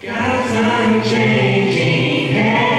God's unchanging hand.